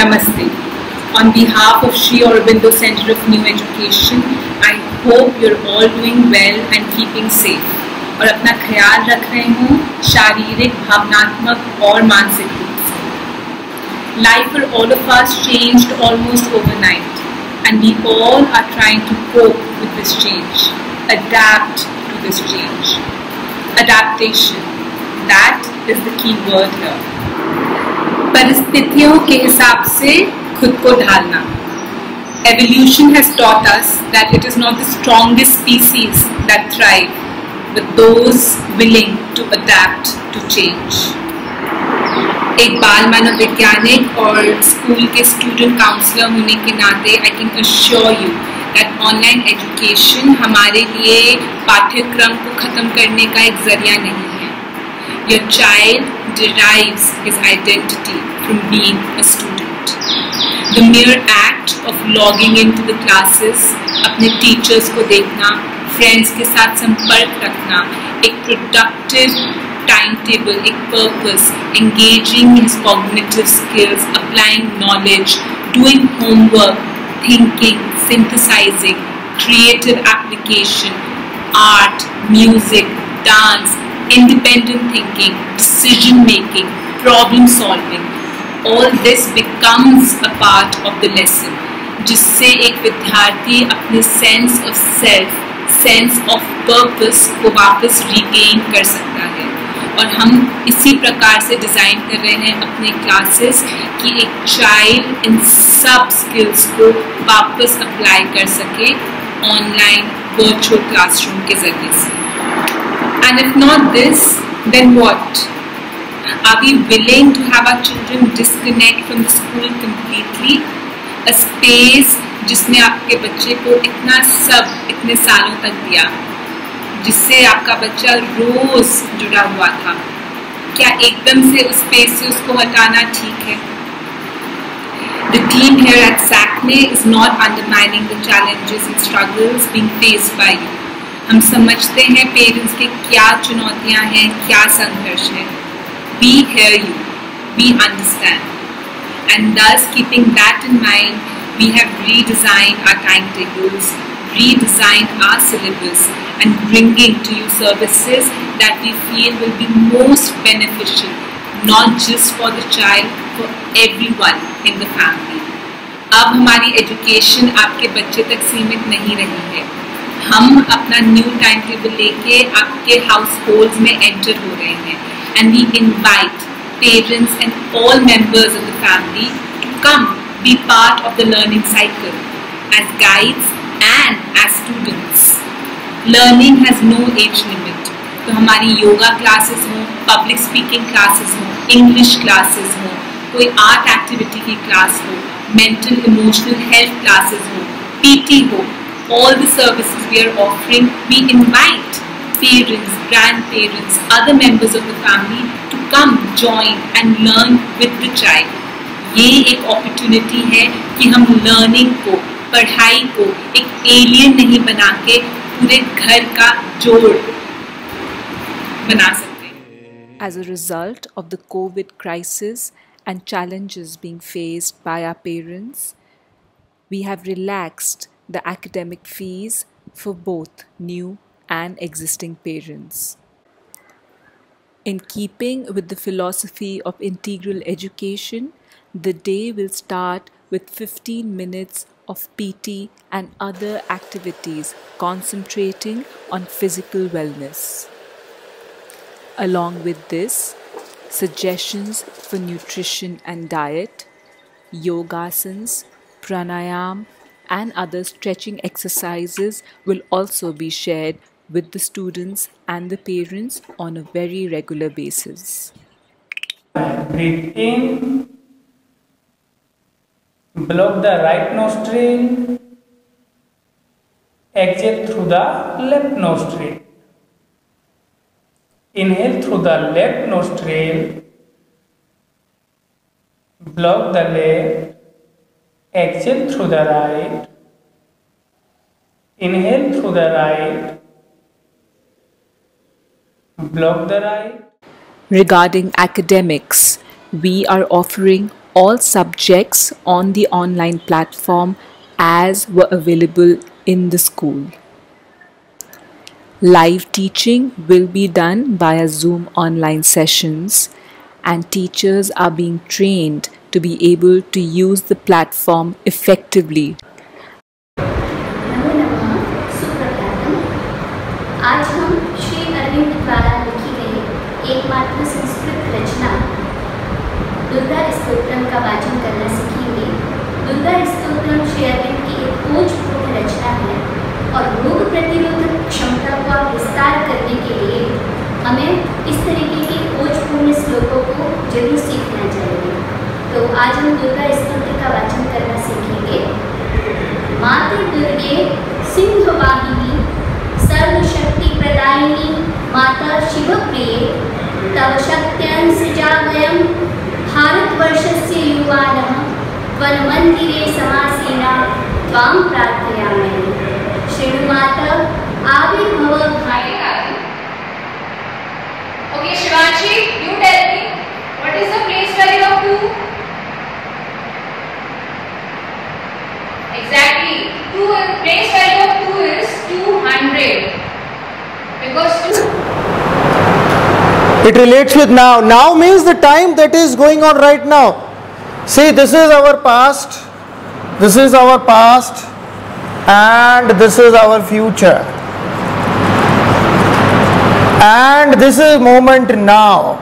Namaste. On behalf of Sri Aurobindo Center of New Education, I hope you're all doing well and keeping safe और अपना ख्याल रख रहे हों शारीरिक भावनात्मक और मानसिक रूप से Life for all of us changed almost overnight and we all are trying to cope with this change, adapt to this change. Adaptation, that is the key word here. परिस्थितियों के हिसाब से खुद को ढालना Evolution has taught us that it is not the strongest species that thrive, but those willing to adapt to change. एक बाल मनोवैज्ञानिक और स्कूल के स्टूडेंट काउंसलर होने के नाते I can assure you that online education हमारे लिए पाठ्यक्रम को ख़त्म करने का एक ज़रिया नहीं है your child derives his identity from being a student. The mere act of logging into the classes, अपने teachers को देखना, friends के साथ संपर्क रखना, एक productive timetable, एक purpose, engaging his cognitive skills, applying knowledge, doing homework, thinking, synthesizing, creative application, art, music, dance, independent thinking, decision making, problem solving, all this becomes a part of the lesson जिससे एक विद्यार्थी अपने sense of self sense of purpose को वापस regain कर सकता है। और हम इसी प्रकार से डिज़ाइन कर रहे हैं अपने क्लासेस कि एक चाइल्ड इन सब स्किल्स को वापस अप्लाई कर सके ऑनलाइन वर्चुअल क्लासरूम के ज़रिए से। And if not this, then what? Are we willing to have our children disconnect from the school completely? A space जिसने आपके बच्चे को इतना सब इतने सालों तक दिया जिससे आपका बच्चा रोज जुड़ा हुआ था क्या एकदम से उस स्पेस से उसको हटाना ठीक है The team here at SACNE is not undermining the challenges and struggles being faced by you. हम समझते हैं पेरेंट्स के क्या चुनौतियाँ हैं, क्या संघर्ष है। We hear you we understand and thus keeping that in mind we have redesign our time tables redesign our syllabus and bringing to you services that we feel will be most beneficial not just for the child for everyone in the family अब हमारी education आपके बच्चे तक सीमित नहीं रही है। हम अपना न्यू टाइम टेबल लेके आपके हाउस होल्ड में एंटर हो रहे हैं। And we invite parents and all members of the family to come be part of the learning cycle as guides and as students learning has no age limit तो हमारी yoga classes हों public speaking classes हों English classes हों, कोई art activity की class हो mental emotional health classes हो PT हो all the services we are offering, we invite parents, grandparents, other members of the family to come join and learn with the child. ये एक opportunity है कि हम learning को पढ़ाई को एक एलियन नहीं बना के पूरे घर का जोड़ बना सकते हैं As a result of the COVID crisis and challenges being faced by our parents, we have relaxed the academic fees for both new and existing parents. In keeping with the philosophy of integral education, the day will start with 15 minutes of PT and other activities concentrating on physical wellness. Along with this, suggestions for nutrition and diet, yogasans, pranayam, and other stretching exercises will also be shared with the students and the parents on a very regular basis. Breathe in, block the right nostril, exhale through the left nostril. Inhale through the left nostril, block the left, exhale through the right, inhale through the right, block the right. Regarding academics, we are offering all subjects on the online platform as were available in the school. Live teaching will be done via Zoom online sessions, and teachers are being trained to be able to use the platform effectively. आज हम श्री अरविंद द्वारा लिखी गई एकमात्र संस्कृत रचना, दुर्गा स्तोत्रम का वाचन करना सीखेंगे दुर्गा स्तोत्रम श्री अरविंद की एक खोजपूर्ण रचना है और रोग प्रतिरोधक क्षमता का विस्तार करने के लिए हमें आज हम दुर्गा स्तोत्र का वाचन करना सीखेंगे। मातृ दुर्गे सिंहवाहिनी सर्वशक्ति प्रदायिनी माता शिवप्रिये तव शक्त्यंसृजा वयं भारतवर्षस्य युवानः वनमन्दिरे समासीना त्वां प्रार्थयामहे श्रीमाता Avirbhav Okay, Shivanshi, you tell me what is the place value of 2? Exactly. 2 place value of 2 is 200. Because 2 It relates with now. Now means the time that is going on right now. See, this is our past, this is our past, and this is our future. And this is moment now.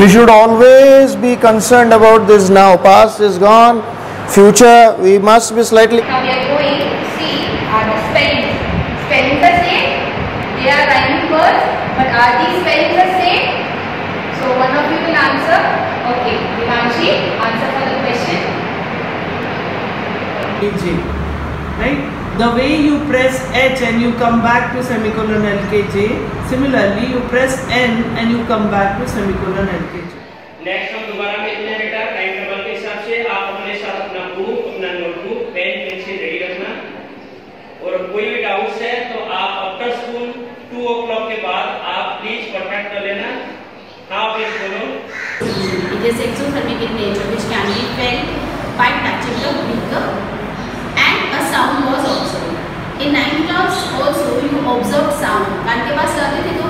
We should always be concerned about this now. Past is gone, future we must be slightly now we are going see are spelling spelling the same. They are rhyming words but are these spelling the same? So one of you will answer. Okay Devanshi answer for the question. LKJ right? The way you press H and you come back to semicolon LKJ similarly you press N and you come back to semicolon LKJ next one, दोबारा में इतने is exothermic in nature which can be felt by touching the beaker and a sound was observed. In ninth class also you observed sound. कान के पास लाते थे तो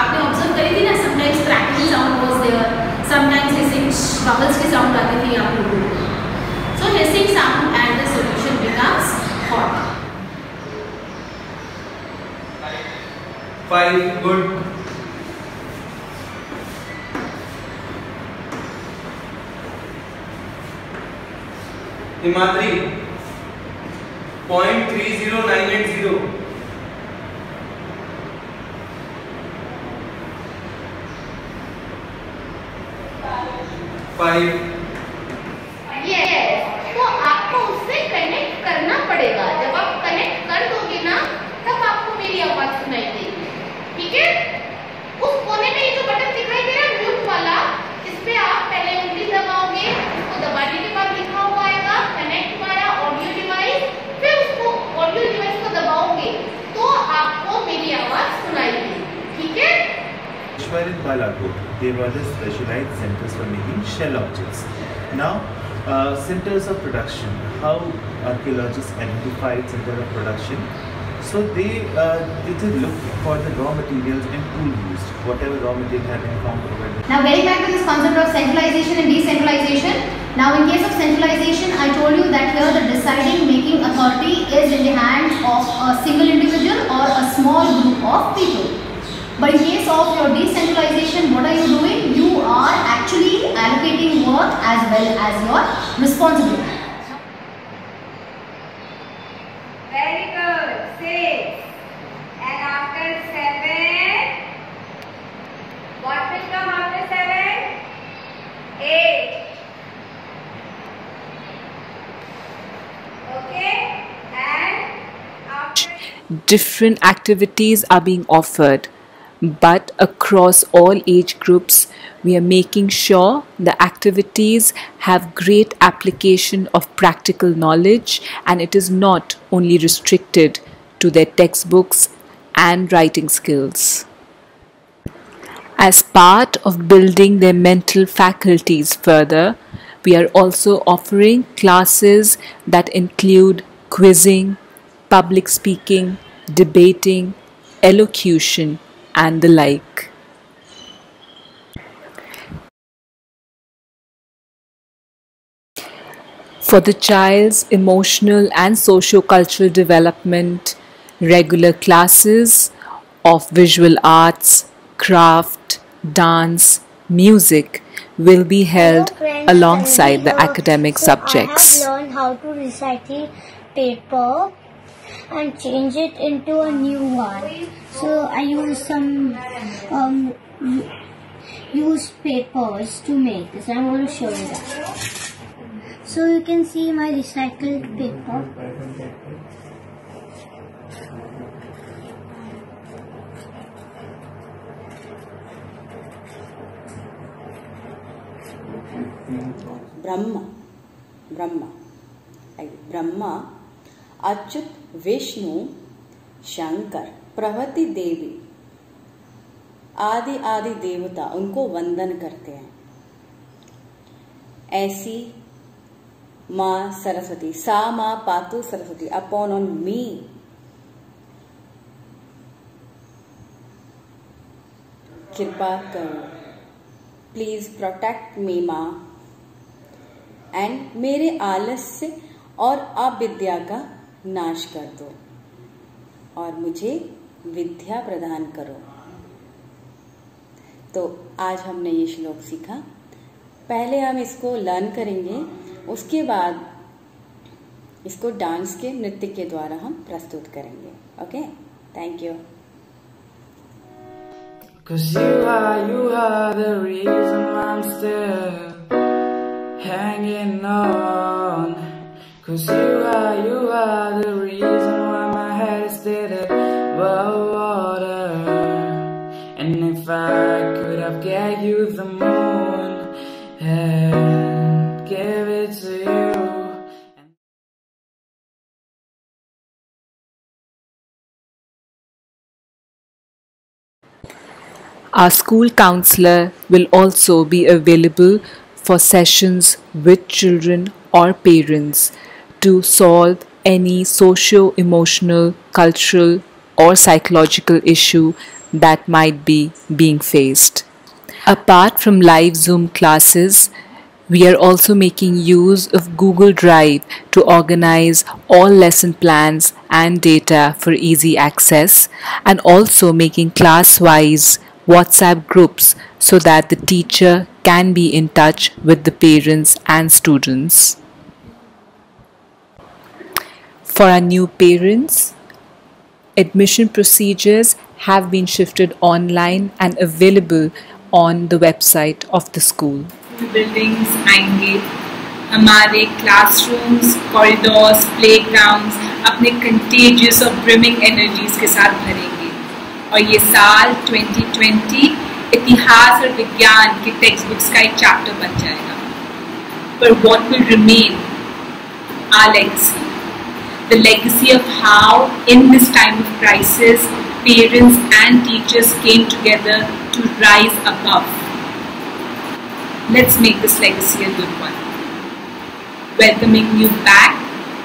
आपने observe करी थी ना sometimes cracking sound was there, sometimes hissing bubbles के sound आते थे लोगों को. So hissing sound and the solution becomes hot. Five, good. Himadri. Point three zero nine eight zero five Balakot, they were the specialized centers for making shell objects. Now, uh, centers of production, how archaeologists identified center of production. So they, uh, they for the raw materials and tool used, whatever raw material had been found provided. Now getting back to this concept of centralization and decentralization. Now in case of centralization, I told you that here the deciding making authority is in the hands of a single individual or a small group of people. But in case of your decentralization, what are you doing? You are actually allocating work as well as your responsibility. Very good. Six. And after seven, what will come after seven? Eight. Okay. And after. different activities are being offered, but across all age groups, we are making sure the activities have great application of practical knowledge and it is not only restricted to their textbooks and writing skills. As part of building their mental faculties further, We are also offering classes that include quizzing, public speaking, debating, elocution, and the like. For the child's emotional and socio-cultural development, regular classes of visual arts, craft, dance, music will be held friends, alongside the academic so subjects. I have learned how to recycle paper and change it into a new one. So I use some um, used papers to make this. I'm going to show you that. So you can see my recycled paper. Brahma, Brahma, Brahma, Achut. Vishnu, Shankar, प्रभृति देवी आदि आदि देवता उनको वंदन करते हैं। ऐसी माँ सरस्वती, सा माँ पातु सरस्वती अपॉन ऑन मी कृपा करो। प्लीज़ प्रोटेक्ट मी माँ। एंड मेरे आलस्य और अविद्या का नाश कर दो और मुझे विद्या प्रदान करो। तो आज हमने ये श्लोक सीखा। पहले हम इसको लर्न करेंगे उसके बाद इसको डांस के नृत्य के द्वारा हम प्रस्तुत करेंगे। Okay thank you Cause you are, you are the reason I'm still hanging on. Cause you are, you are the reason why my head is still above water. And if I could have get you the moon and give it to you. Our school counselor will also be available for sessions with children or parents to solve any socio emotional, cultural, or psychological issue that might be being faced. Apart from live Zoom classes, we are also making use of Google Drive to organize all lesson plans and data for easy access and also making class wise WhatsApp groups so that the teacher can be in touch with the parents and students. For our new parents, admission procedures have been shifted online and available on the website of the school. Buildings आएंगे हमारे classrooms corridors playgrounds अपने contagious और brimming energies के साथ भरेंगे और ये साल 2020 इतिहास और विज्ञान की टेक्स्ट बुक्स का एक चैप्टर बन जाएगा पर what will remain are legacy the legacy of how in this time of crisis parents and teachers came together to rise above let's make this legacy a good one. Welcoming you back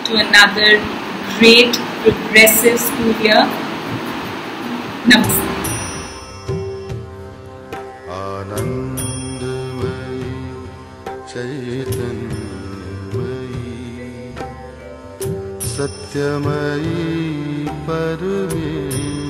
to another great progressive school year. Namaste. सत्यमयी Parme